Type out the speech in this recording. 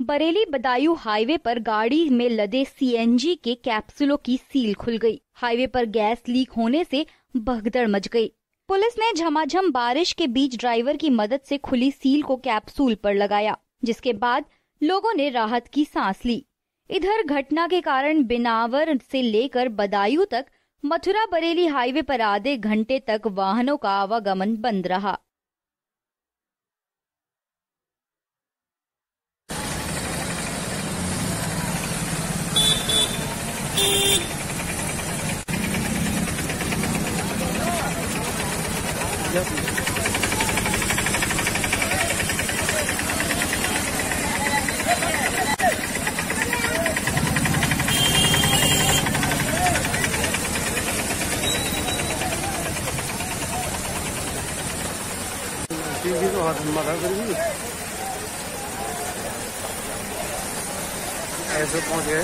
Bareilly Badaun highway पर गाड़ी में लदे सीएनजी के कैप्सूलों की सील खुल गई। हाईवे पर गैस लीक होने से भगदड़ मच गई। पुलिस ने झमाझम बारिश के बीच ड्राइवर की मदद से खुली सील को कैप्सूल पर लगाया, जिसके बाद लोगों ने राहत की सांस ली इधर घटना के कारण बिनावर से लेकर बदायूं तक मथुरा बरेली हाईवे पर आधे घंटे तक वाहनों का आवागमन बंद रहा तो हाथ में करेगी ऐसे पहुँच गए